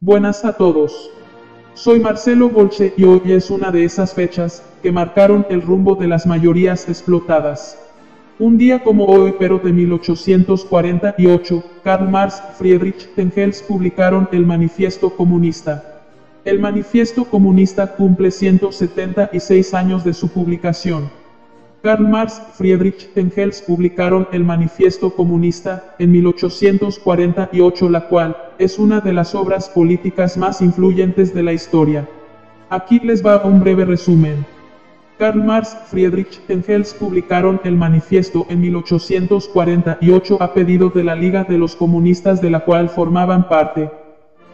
Buenas a todos. Soy Marcelo Bolche y hoy es una de esas fechas que marcaron el rumbo de las mayorías explotadas. Un día como hoy, pero de 1848, Karl Marx, Friedrich Engels publicaron el Manifiesto Comunista. El Manifiesto Comunista cumple 176 años de su publicación. Karl Marx, Friedrich Engels publicaron el Manifiesto Comunista en 1848 la cual es una de las obras políticas más influyentes de la historia. Aquí les va un breve resumen. Karl Marx, Friedrich Engels publicaron el manifiesto en 1848 a pedido de la Liga de los Comunistas de la cual formaban parte.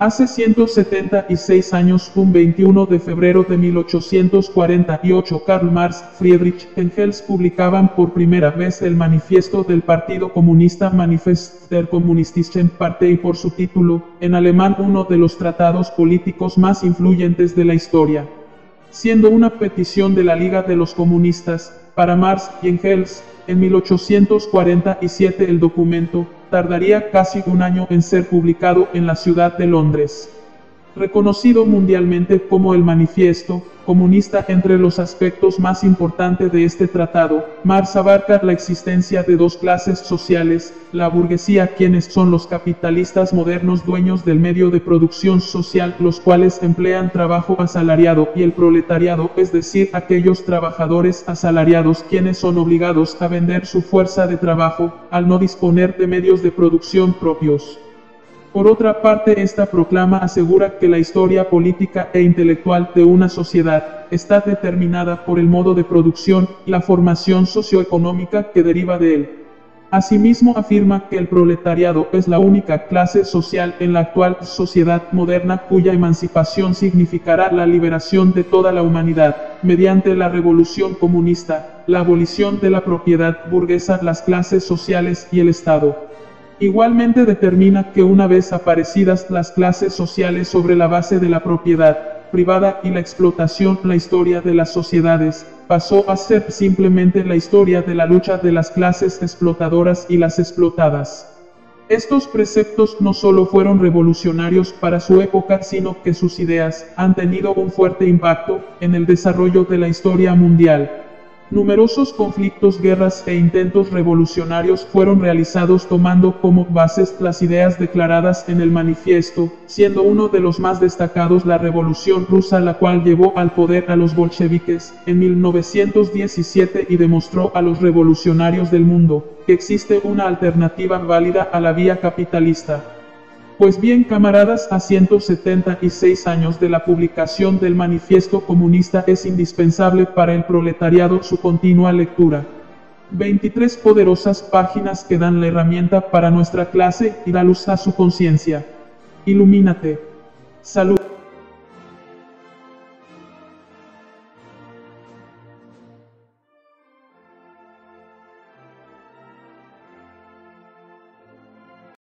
Hace 176 años, un 21 de febrero de 1848, Karl Marx, Friedrich Engels publicaban por primera vez el manifiesto del Partido Comunista Manifest der Kommunistischen Partei por su título, en alemán uno de los tratados políticos más influyentes de la historia. Siendo una petición de la Liga de los Comunistas, para Marx y Engels, en 1847 el documento, tardaría casi un año en ser publicado en la ciudad de Londres. Reconocido mundialmente como el manifiesto comunista entre los aspectos más importantes de este tratado, Marx abarca la existencia de dos clases sociales, la burguesía quienes son los capitalistas modernos dueños del medio de producción social los cuales emplean trabajo asalariado y el proletariado es decir aquellos trabajadores asalariados quienes son obligados a vender su fuerza de trabajo al no disponer de medios de producción propios. Por otra parte, esta proclama asegura que la historia política e intelectual de una sociedad está determinada por el modo de producción y la formación socioeconómica que deriva de él. Asimismo afirma que el proletariado es la única clase social en la actual sociedad moderna cuya emancipación significará la liberación de toda la humanidad, mediante la revolución comunista, la abolición de la propiedad burguesa, las clases sociales y el Estado. Igualmente determina que una vez aparecidas las clases sociales sobre la base de la propiedad privada y la explotación, la historia de las sociedades pasó a ser simplemente la historia de la lucha de las clases explotadoras y las explotadas. Estos preceptos no solo fueron revolucionarios para su época, sino que sus ideas han tenido un fuerte impacto en el desarrollo de la historia mundial. Numerosos conflictos, guerras e intentos revolucionarios fueron realizados tomando como bases las ideas declaradas en el manifiesto, siendo uno de los más destacados la Revolución rusa la cual llevó al poder a los bolcheviques en 1917 y demostró a los revolucionarios del mundo que existe una alternativa válida a la vía capitalista. Pues bien camaradas, a 176 años de la publicación del Manifiesto Comunista es indispensable para el proletariado su continua lectura. 23 poderosas páginas que dan la herramienta para nuestra clase y da luz a su conciencia. Ilumínate. Salud.